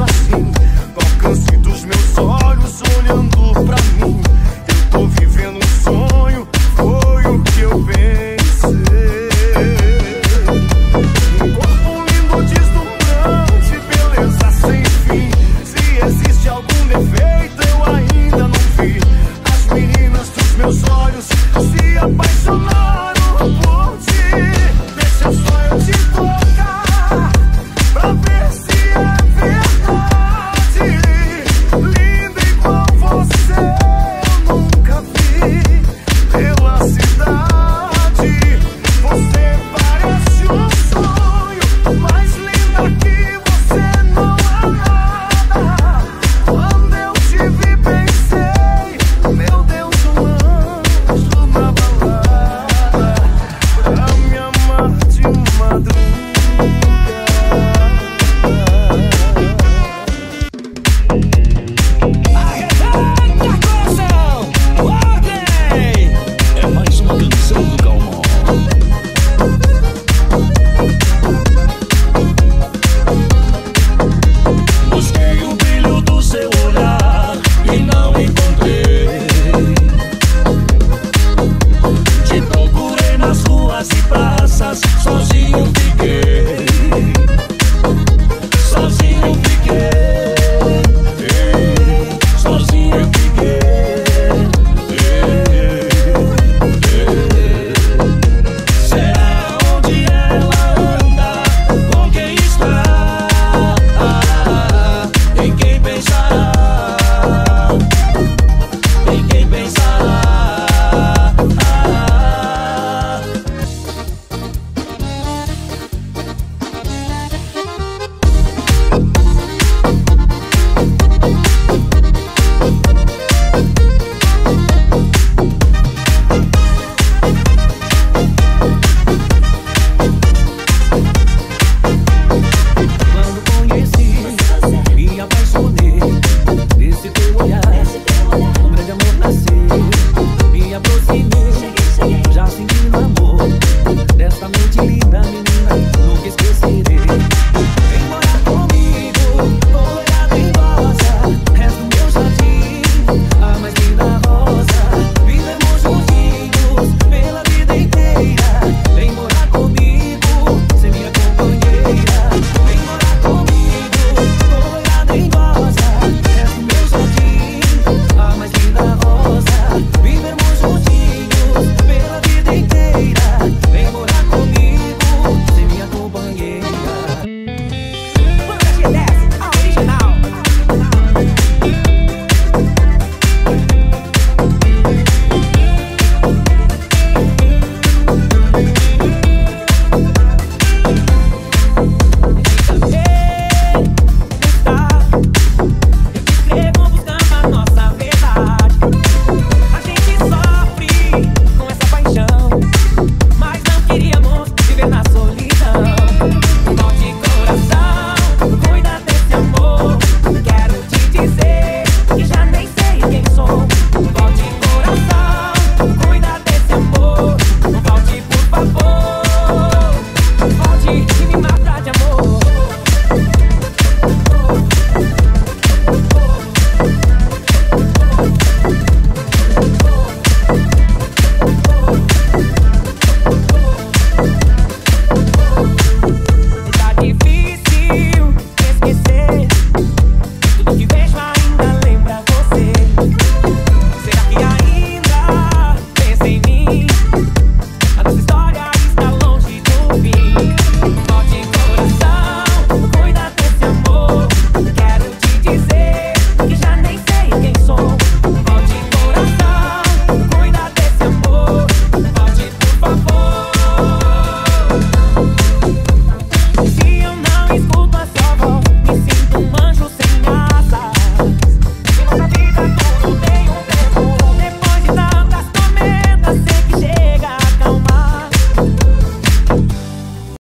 bakayım Bakın